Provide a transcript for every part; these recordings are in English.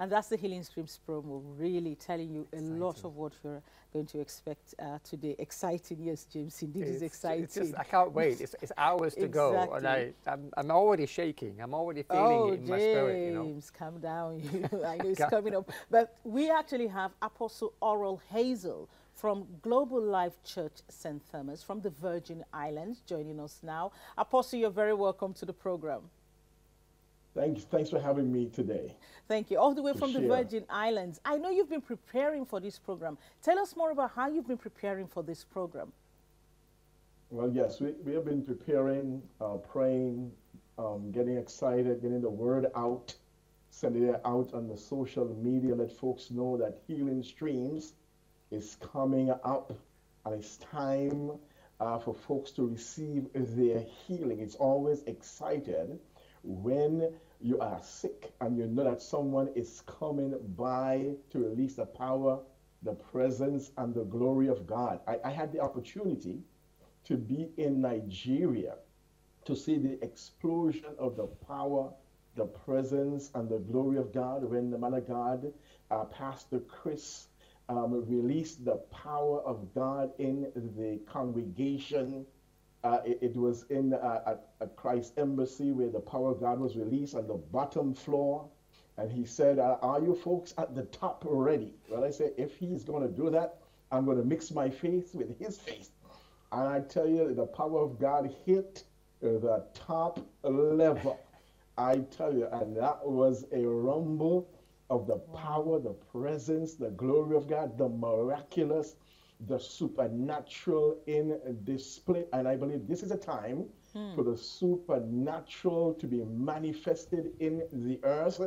And that's the Healing Streams promo, really telling you a lot of what you're going to expect uh, today. Exciting, yes, James, indeed it's, it's exciting. It's just, I can't wait. It's, it's hours to exactly. go. And I, I'm, I'm, already shaking. I'm already feeling oh, it in James, my spirit. You know? James, calm down. I know it's coming up. But we actually have Apostle Oral Hazell from Global Life Church St. Thomas from the Virgin Islands joining us now. Apostle, you're very welcome to the program. Thanks, thanks for having me today. Thank you. All the way from share. the Virgin Islands. I know you've been preparing for this program. Tell us more about how you've been preparing for this program. Well, yes, we, we have been preparing, uh, praying, um, getting excited, getting the word out, sending it out on the social media, let folks know that healing streams is coming up and it's time uh, for folks to receive their healing. It's always excited when you are sick and you know that someone is coming by to release the power, the presence, and the glory of God. I, I had the opportunity to be in Nigeria to see the explosion of the power, the presence, and the glory of God when the man of God, uh, Pastor Chris, um, released the power of God in the congregation uh, it, it, was in uh, at, at Christ Embassy where the power of God was released on the bottom floor. And he said, uh, Are you folks at the top ready? Well, I said, If he's going to do that, I'm going to mix my faith with his faith. And I tell you, the power of God hit the top level. I tell you, and that was a rumble of the power, the presence, the glory of God, the miraculous the supernatural in display. And I believe this is a time hmm. for the supernatural to be manifested in the earth.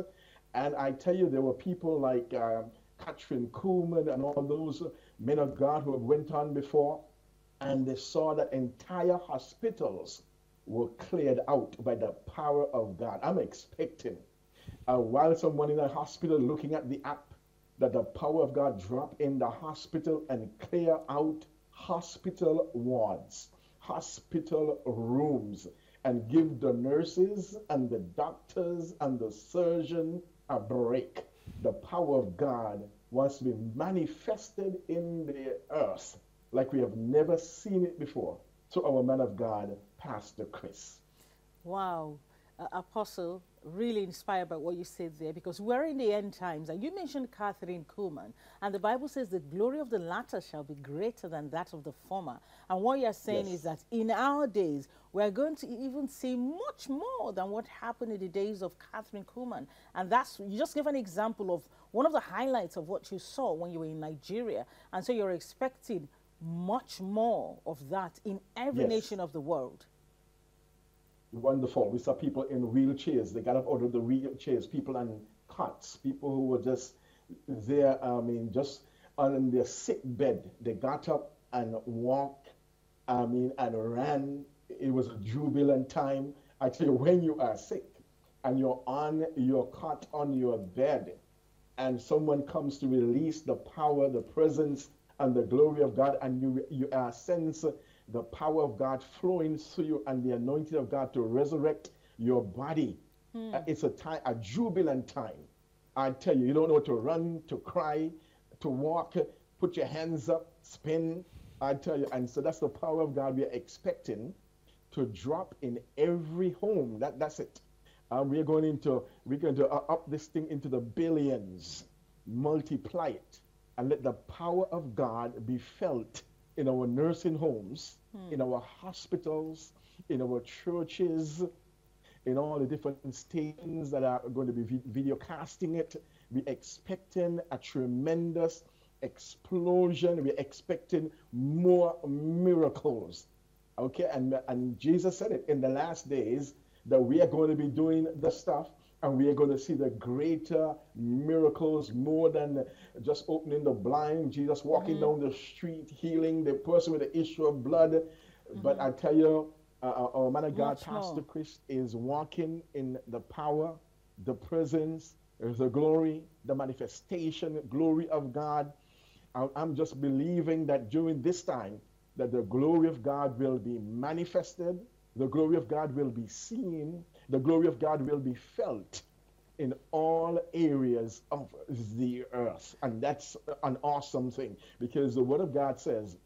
And I tell you, there were people like uh, Kathryn Kuhlman and all those men of God who have went on before, and they saw that entire hospitals were cleared out by the power of God. I'm expecting uh, while someone in a hospital looking at the app that the power of God drop in the hospital and clear out hospital wards, hospital rooms, and give the nurses and the doctors and the surgeon a break. The power of God wants to be manifested in the earth like we have never seen it before. So our man of God, Pastor Chris. Wow. Uh, Apostle, really inspired by what you said there because we're in the end times. And you mentioned Kathryn Kuhlman, and the Bible says the glory of the latter shall be greater than that of the former. And what you're saying yes. is that in our days, we're going to even see much more than what happened in the days of Kathryn Kuhlman. And that's, you just give an example of one of the highlights of what you saw when you were in Nigeria. And so you're expecting much more of that in every yes. nation of the world wonderful. We saw people in wheelchairs. They got up out of the wheelchairs, people on cots, people who were just there, I mean, just on their sick bed. They got up and walked, I mean, and ran. It was a jubilant time. You, when you are sick and you're on your cot on your bed, and someone comes to release the power, the presence, and the glory of God, and you you are sense the power of God flowing through you and the anointing of God to resurrect your body. Hmm. Uh, it's a time, a jubilant time. I tell you, you don't know to run, to cry, to walk, put your hands up, spin. I tell you, and so that's the power of God we're expecting to drop in every home. That that's it. Um, we're going into we're going to uh, up this thing into the billions, multiply it, and let the power of God be felt in our nursing homes, hmm. in our hospitals, in our churches, in all the different stations that are going to be video casting it. We're expecting a tremendous explosion. We're expecting more miracles. Okay, and, and Jesus said it in the last days that we are going to be doing the stuff and we are going to see the greater miracles more than just opening the blind, Jesus walking mm-hmm. down the street, healing the person with the issue of blood. Mm-hmm. But I tell you, uh, uh our man of God, Much Pastor more. Chris, is walking in the power, the presence, the glory, the manifestation, glory of God. I'm just believing that during this time, that the glory of God will be manifested, the glory of God will be seen, the glory of God will be felt in all areas of the earth. And that's an awesome thing because the Word of God says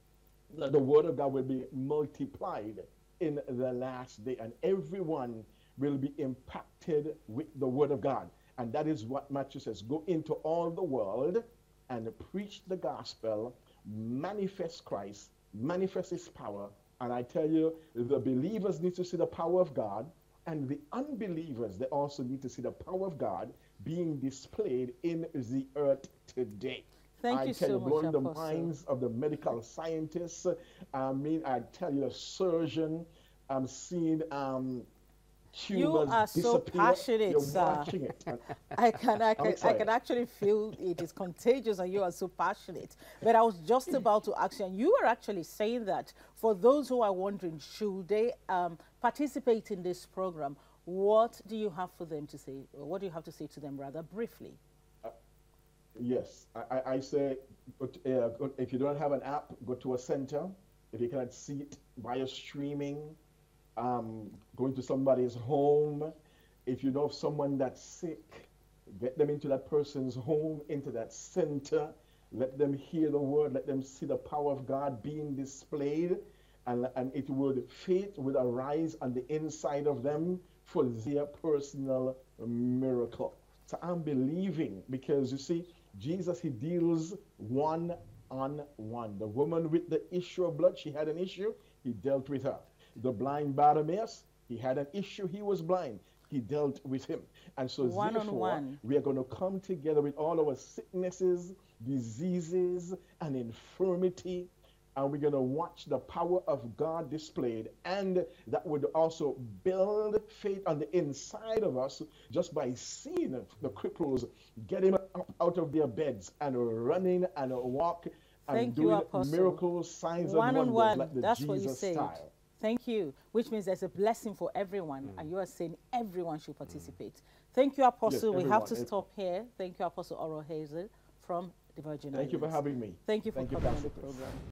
that the Word of God will be multiplied in the last day, and everyone will be impacted with the Word of God. And that is what Matthew says go into all the world and preach the gospel, manifest Christ, manifest His power. And I tell you, the believers need to see the power of God and the unbelievers, they also need to see the power of God being displayed in the earth today. Thank I you tell so you, blowing the minds of the medical scientists. I mean, I tell you, the surgeon. I'm seeing um, you are so passionate, You're sir. I can, I can, I can actually feel it is contagious, and you are so passionate. But I was just about to ask you, and you were actually saying that for those who are wondering, should they um, participate in this program? What do you have for them to say? What do you have to say to them, rather briefly? Uh, yes, I, I say uh, if you don't have an app, go to a center. If you cannot see it via streaming, um, going to somebody's home. If you know of someone that's sick, get them into that person's home, into that center. Let them hear the word. Let them see the power of God being displayed. And, and it would, faith would arise on the inside of them for their personal miracle. So I'm believing because you see, Jesus, he deals one on one. The woman with the issue of blood, she had an issue, he dealt with her the blind Bartimaeus, he had an issue, he was blind. He dealt with him. And so one therefore, one. we are going to come together with all our sicknesses, diseases, and infirmity. And we're going to watch the power of God displayed. And that would also build faith on the inside of us just by seeing the cripples getting up out of their beds and running and walk and Thank doing you, miracles, signs, one and wonders on one. like the That's Jesus what you said. style. Thank you, which means there's a blessing for everyone, mm. and you are saying everyone should participate. Mm. Thank you, Apostle. Yes, we have to stop here. Thank you, Apostle Oral Hazell from the Virgin Thank Islands. you for having me. Thank you for Thank coming you, on the program.